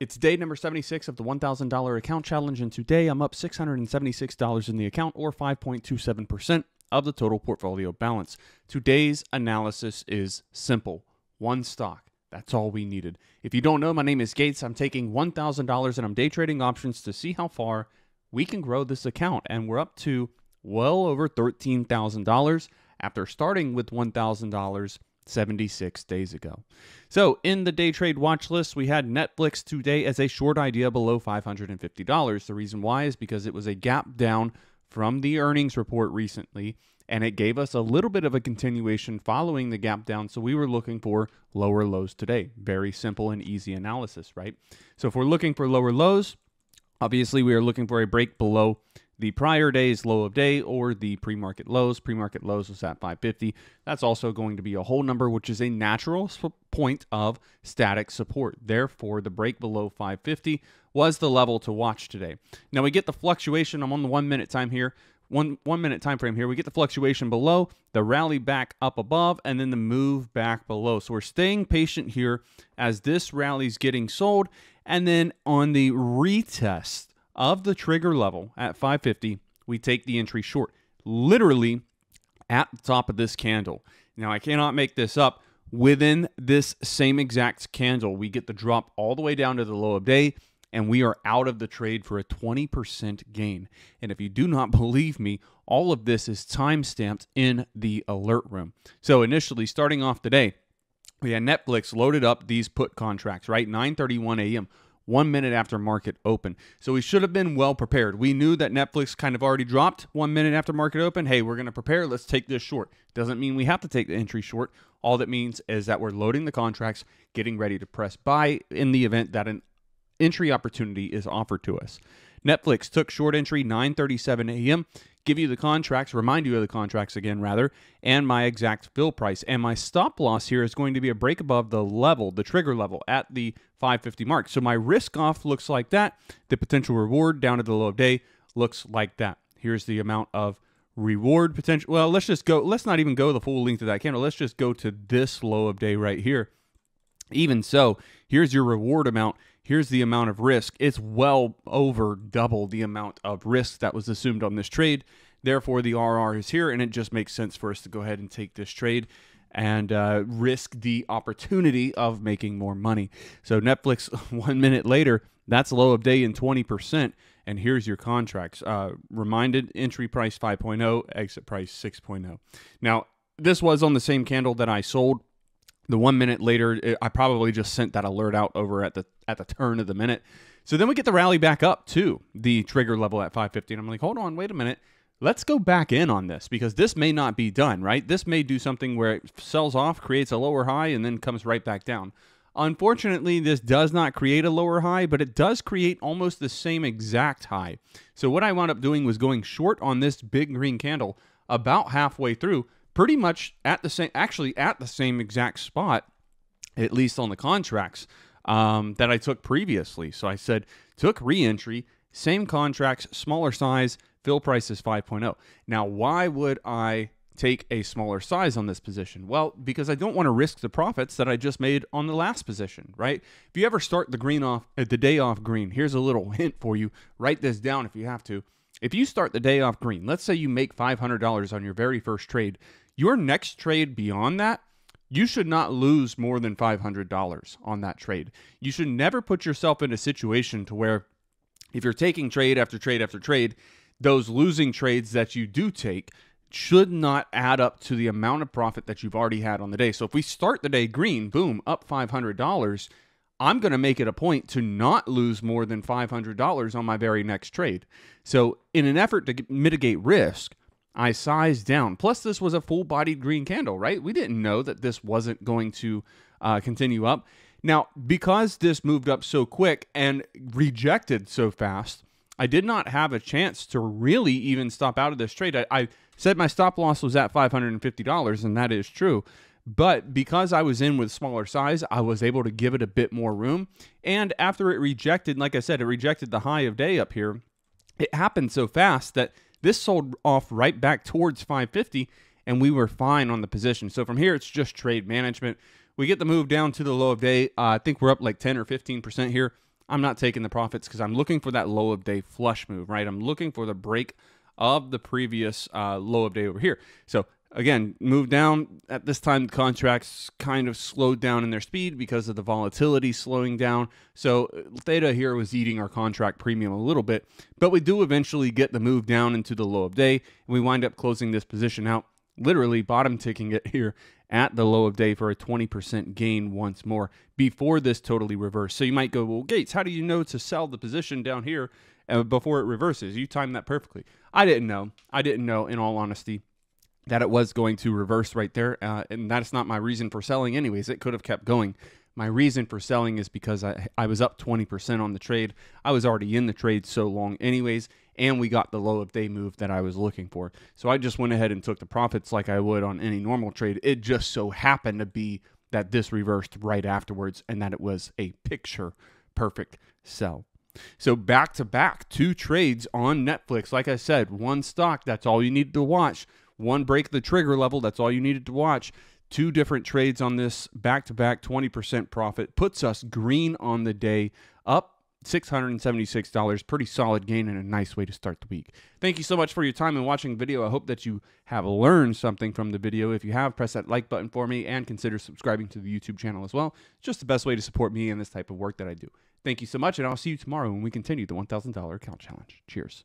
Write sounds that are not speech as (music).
It's day number 76 of the $1,000 account challenge, and today I'm up $676 in the account, or 5.27% of the total portfolio balance. Today's analysis is simple one stock. That's all we needed. If you don't know, my name is Gates. I'm taking $1,000 and I'm day trading options to see how far we can grow this account. And we're up to well over $13,000 after starting with $1,000 76 days ago. So, in the day trade watch list, we had Netflix today as a short idea below $550. The reason why is because it was a gap down from the earnings report recently, and it gave us a little bit of a continuation following the gap down. So, we were looking for lower lows today. Very simple and easy analysis, right? So, if we're looking for lower lows, obviously we are looking for a break below the prior day's low of day or the pre-market lows. Pre-market lows was at 550. That's also going to be a whole number, which is a natural point of static support. Therefore, the break below 550 was the level to watch today. Now we get the fluctuation. I'm on the one minute time here. One one minute time frame here. We get the fluctuation below, the rally back up above, and then the move back below. So we're staying patient here as this rally's getting sold. And then on the retest of the trigger level at 550, we take the entry short, literally at the top of this candle. Now, I cannot make this up. Within this same exact candle, we get the drop all the way down to the low of day, and we are out of the trade for a 20% gain. And if you do not (laughs) believe me, all of this is time stamped in the alert room. So, initially, starting off today, we had Netflix loaded up these put contracts, right? 9:31 a.m one minute after market open. So we should have been well prepared. We knew that Netflix kind of already dropped one minute after market open. Hey, we're going to prepare. Let's take this short. Doesn't mean we have to take the entry short. All that means is that we're loading the contracts, getting ready to press buy in the event that an entry opportunity is offered to us. Netflix took short entry 9:37 a.m give you the contracts, remind you of the contracts again, rather, and my exact fill price. And my stop loss here is going to be a break above the level, the trigger level at the 550 mark. So my risk off looks like that. The potential reward down at the low of day looks like that. Here's the amount of reward potential. Well, let's just go, let's not even go the full length of that candle. Let's just go to this low of day right here. Even so, here's your reward amount here's the amount of risk. It's well over double the amount of risk that was assumed on this trade. Therefore, the RR is here, and it just makes sense for us to go ahead and take this trade and uh, risk the opportunity of making more money. So, Netflix, (laughs) one minute later, that's low of day in 20%. And here's your contracts. Uh, reminded entry price 5.0, exit price 6.0. Now, this was on the same candle that I sold the one minute later, I probably just sent that alert out over at the at the turn of the minute. So then we get the rally back up to the trigger level at 550. And I'm like, hold on, wait a minute. Let's go back in on this because this may not be done, right? This may do something where it sells off, creates a lower high, and then comes right back down. Unfortunately, this does not create a lower high, but it does create almost the same exact high. So what I wound up doing was going short on this big green candle about halfway through pretty much at the same, actually at the same exact spot, at least on the contracts um, that I took previously. So I said, took reentry, same contracts, smaller size, fill price is 5.0. Now, why would I take a smaller size on this position? Well, because I don't want to risk the profits that I just made on the last position, right? If you ever start the green off, uh, the day off green, here's a little (laughs) hint for you. Write this down if you have to. If you start the day off green, let's say you make $500 on your very first trade, your next trade beyond that, you should not lose more than $500 on that trade. You should never put yourself in a situation to where if you're taking trade after trade after trade, those losing trades that you do take should not add up to the amount of profit that you've already had on the day. So if we start the day green, boom, up $500, I'm going to make it a point to not lose more than $500 on my very next trade. So, in an effort to mitigate risk, I sized down. Plus, this was a full bodied green candle, right? We didn't know that this wasn't going to uh, continue up. Now, because this moved up so quick and rejected so fast, I did not have a chance to really even stop out of this trade. I, I said my stop loss was at $550, and that is true. But because I was in with smaller size, I was able to give it a bit more room. And after it rejected, like I said, it rejected the high of day up here, it happened so fast that this sold off right back towards 550 and we were fine on the position. So from here, it's just trade management. We get the move down to the low of day. Uh, I think we're up like 10 or 15% here. I'm not taking the profits because I'm looking for that low of day flush move, right? I'm looking for the break of the previous uh, low of day over here. So again, move down. At this time, contracts kind of slowed down in their speed because of the volatility slowing down. So uh, theta here was eating our contract premium a little bit, but we do eventually get the move down into the low of day, and we wind up closing this position out, literally bottom ticking it here at the low of day for a 20% gain once more before this totally reversed. So you might go, well, Gates, how do you know to sell the position down here uh, before it reverses? You timed that perfectly. I didn't know. I didn't know, in all honesty that it was going to reverse right there. Uh, and that's not my reason for selling, anyways. It could have kept going. My reason for selling is because I, I was up 20% on the trade. I was already in the trade so long, anyways, and we got the low of day move that I was looking for. So I just went ahead and took the profits like I would on any normal trade. It just so happened to be that this reversed right afterwards and that it was a picture perfect sell. So back to back, two trades on Netflix. Like I said, one stock, that's all you need to watch one break the trigger level. That's all you needed to watch. Two different trades on this back to back 20% profit puts us green on the day, up $676. Pretty solid gain and a nice way to start the week. Thank you so much for your time and watching the video. I hope that you have learned something from the video. If you have, press that like button for me and consider subscribing to the YouTube channel as well. It's just the best way to support me and this type of work that I do. Thank you so much, and I'll see you tomorrow when we continue the $1,000 account challenge. Cheers.